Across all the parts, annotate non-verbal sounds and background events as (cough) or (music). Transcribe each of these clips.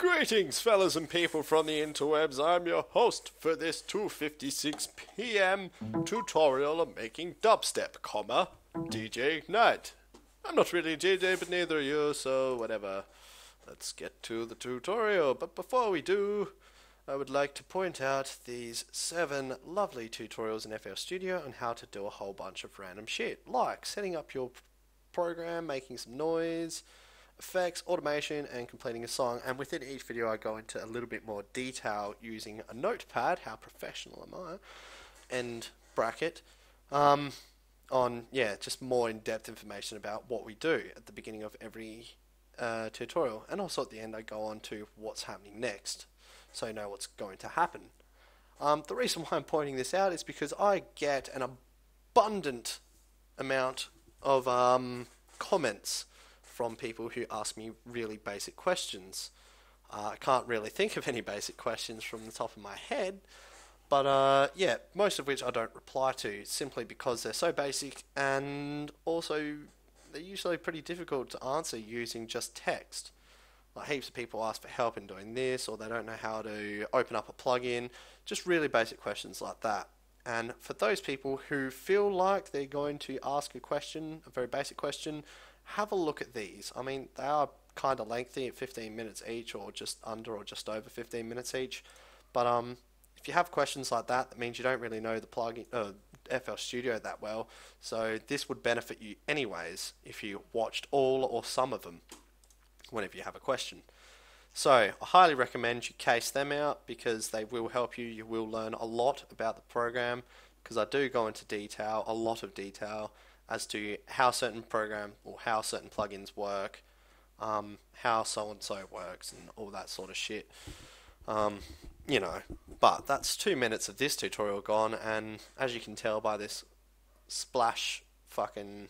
Greetings, fellas and people from the interwebs. I'm your host for this 2:56 p.m. tutorial of making dubstep, comma DJ Knight. I'm not really a DJ, but neither are you, so whatever. Let's get to the tutorial. But before we do, I would like to point out these seven lovely tutorials in FL Studio on how to do a whole bunch of random shit, like setting up your program, making some noise, effects, automation, and completing a song. And within each video, I go into a little bit more detail using a notepad. How professional am I? End bracket. Um, on yeah, just more in-depth information about what we do at the beginning of every uh, tutorial, and also at the end, I go on to what's happening next, so you know what's going to happen. Um, the reason (laughs) why I'm pointing this out is because I get an abundant amount of um, comments from people who ask me really basic questions. Uh, I can't really think of any basic questions from the top of my head, but uh, yeah, most of which I don't reply to simply because they're so basic and also they're usually pretty difficult to answer using just text. Like heaps of people ask for help in doing this, or they don't know how to open up a plugin. Just really basic questions like that. And for those people who feel like they're going to ask a question, a very basic question, have a look at these. I mean, they are kind of lengthy at 15 minutes each, or just under, or just over 15 minutes each. But um, if you have questions like that, that means you don't really know the plugin, uh, FL Studio that well. So this would benefit you anyways if you watched all or some of them whenever you have a question. So I highly recommend you case them out because they will help you. You will learn a lot about the program because I do go into detail, a lot of detail, as to how certain program or how certain plugins work, um, how so and so works, and all that sort of shit. Um, you know, but that's two minutes of this tutorial gone, and as you can tell by this splash fucking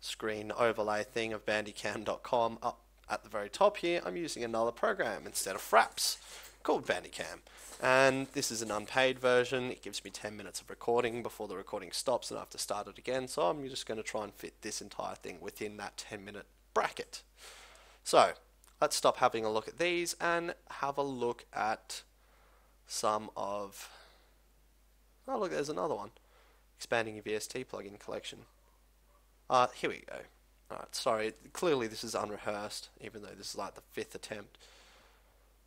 screen overlay thing of bandicam.com up at the very top here, I'm using another program instead of Fraps called Bandicam. And this is an unpaid version. It gives me 10 minutes of recording before the recording stops and I have to start it again. So I'm just going to try and fit this entire thing within that 10 minute bracket. So let's stop having a look at these and have a look at some of. Oh, look, there's another one. Expanding your VST plugin collection. Uh, here we go. Alright, sorry, clearly this is unrehearsed, even though this is like the fifth attempt.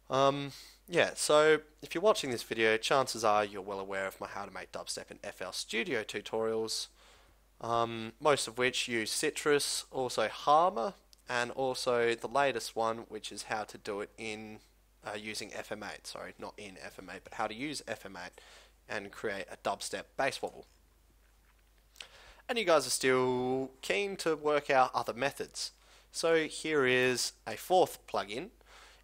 Um, yeah, so if you're watching this video, chances are you're well aware of my how to make dubstep in FL Studio tutorials, um, most of which use Sytrus, also Harmor, and also the latest one, which is how to do it in uh, using FM8. Sorry, not in FM8, but how to use FM8 and create a dubstep bass wobble. And you guys are still keen to work out other methods. So here is a fourth plugin.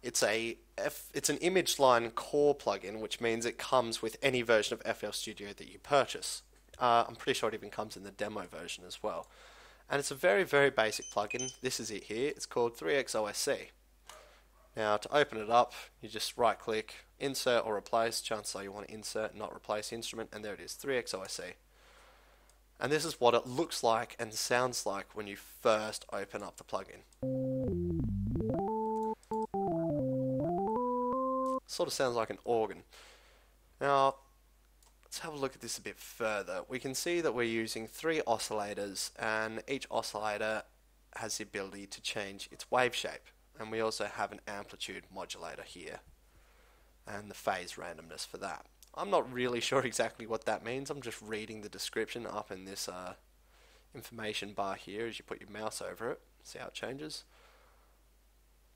It's a F, it's an image line core plugin, which means it comes with any version of FL Studio that you purchase. Uh, I'm pretty sure it even comes in the demo version as well. And it's a very, very basic plugin. This is it here. It's called 3xOSC. Now to open it up, you just right click, insert or replace. Chances are you want to insert, not replace instrument, and there it is, 3xOSC. And this is what it looks like and sounds like when you first open up the plugin. Sort of sounds like an organ. Now, let's have a look at this a bit further. We can see that we're using three oscillators and each oscillator has the ability to change its wave shape. And we also have an amplitude modulator here and the phase randomness for that. I'm not really (laughs) sure exactly what that means. I'm just reading the description up in this uh, information bar here as you put your mouse over it. See how it changes.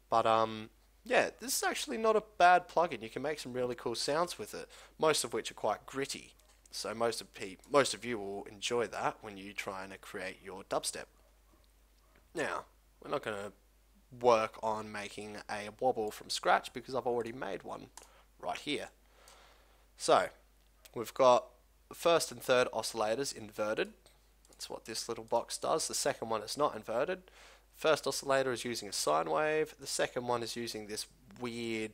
But um, yeah, this is actually not a bad plugin. You can make some really cool sounds with it, most of which are quite gritty. So most of pe- most of you will enjoy that when you try and create your dubstep. Now, we're not going to work on making a wobble from scratch because I've already made one right here. So, we've got first and third oscillators inverted. That's what this little box does. The second one is not inverted. First oscillator is using a sine wave. The second one is using this weird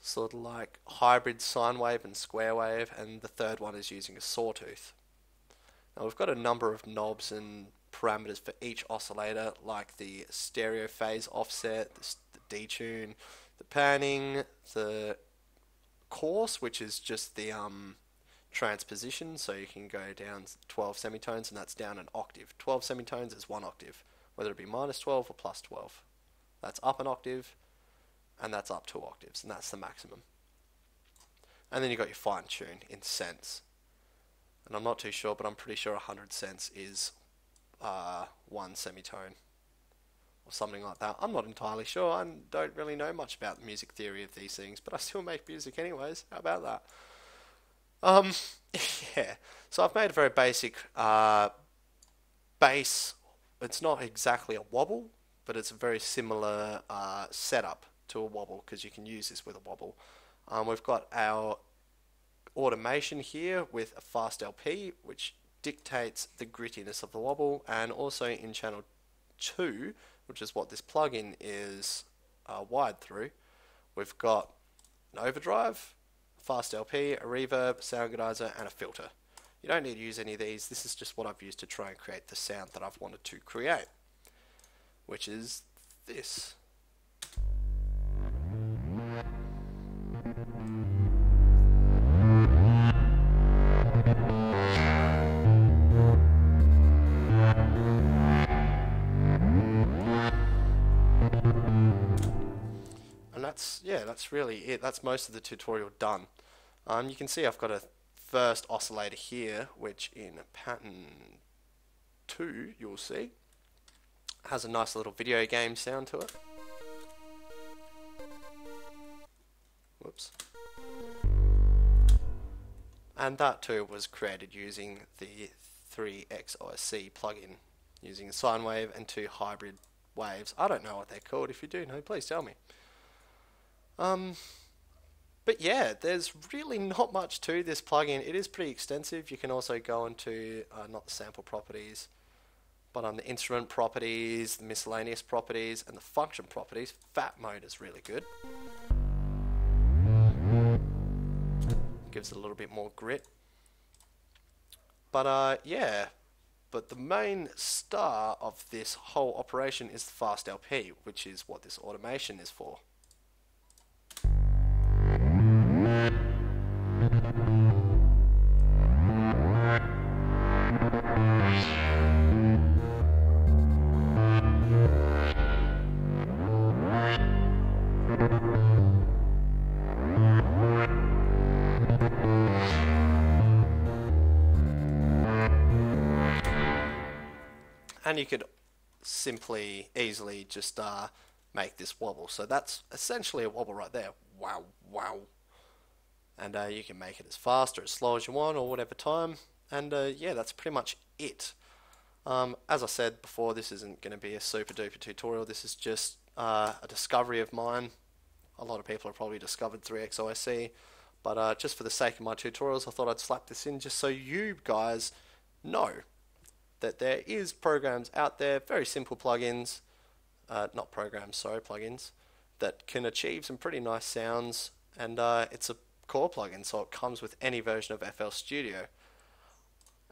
sort of like hybrid sine wave and square wave. And the third one is using a sawtooth. Now we've got a number of knobs and parameters for each oscillator, like the stereo phase offset, the, detune, the panning, the coarse, which is just the um, transposition, so you can go down 12 semitones, and that's down an octave. 12 semitones is one octave, whether it be minus 12 or plus 12. That's up an octave, and that's up two octaves, and that's the maximum. And then you've got your fine tune in cents. And I'm not too sure, but I'm pretty sure 100 cents is uh, one semitone or something like that. I'm not entirely sure. I don't really know much about the music theory of these things, but I still make music anyways. How about that? Um, (laughs) yeah. So I've made a very basic uh, bass. It's not exactly a wobble, but it's a very similar uh, setup to a wobble because you can use this with a wobble. Um, we've got our automation here with a fast LP, which dictates the grittiness of the wobble, and also in channel 2, which is what this plugin is uh, wired through, we've got an overdrive, fast LP, a reverb, Soundgoodizer, and a filter. You don't need to use any of these, this is just what I've used to try and create the sound that I've wanted to create, which is this. And that's yeah, that's really it. That's most of the tutorial done. Um, you can see I've got a first oscillator here, which in pattern 2 you'll see has a nice little video game sound to it. Whoops. And that too was created using the 3XOSC plugin, using a sine wave and two hybrid waves. I don't know what they're called. If you do know, please tell me. Um, but yeah, there's really not much to this plugin. It is pretty extensive. You can also go into, uh, not the sample properties, but on the instrument properties, the miscellaneous properties, and the function properties. Fat mode is really good. Gives it a little bit more grit. But uh, yeah, but the main star of this whole operation is the fast LP, which is what this automation is for. And you could simply, easily just uh, make this wobble. So that's essentially a wobble right there. Wow, wow. And uh, you can make it as fast or as slow as you want or whatever time. And uh, yeah, that's pretty much it. Um, as I said before, this isn't going to be a super duper tutorial. This is just uh, a discovery of mine. A lot of people have probably discovered 3XOSC. But uh, just for the sake of my tutorials, I thought I'd slap this in just so you guys know that there is programs out there, very simple plugins, uh, not programs, sorry, plugins, that can achieve some pretty nice sounds, and uh, it's a core plugin, so it comes with any version of FL Studio.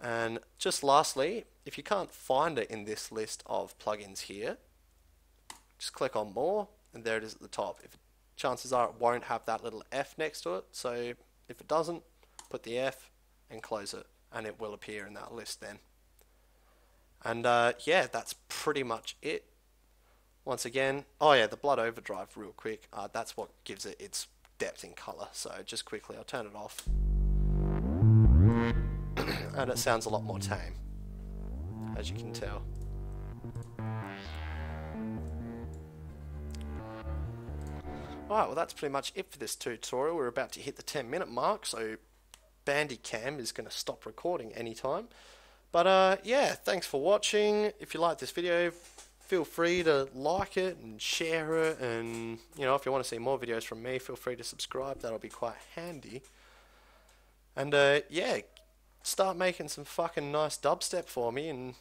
And just lastly, if you can't find it in this list of plugins here, just click on more, and there it is at the top. If chances are it won't have that little F next to it, so if it doesn't, put the F and close it, and it will appear in that list then. And uh, yeah, that's pretty much it. Once again, oh yeah, the blood overdrive real quick. Uh, that's what gives it its depth in color. So just quickly, I'll turn it off. (clears throat) and it sounds a lot more tame, as you can tell. Alright, well that's pretty much it for this tutorial. We're about to hit the 10 minute mark, so Bandicam is going to stop recording anytime. But uh, yeah, thanks for watching. If you like this video, feel free to like it and share it. And you know, if you want to see more videos from me, feel free to subscribe. That'll be quite handy. And uh, yeah, start making some fucking nice dubstep for me and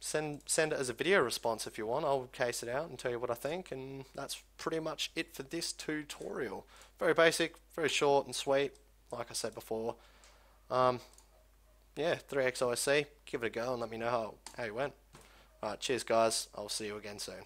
send send it as a video response if you want. I'll case it out and tell you what I think. And that's pretty much it for this tutorial. Very basic, very short and sweet. Like I said before. Um, yeah, 3XOSC, give it a go and let me know how, how you went. Alright, cheers guys, I'll see you again soon.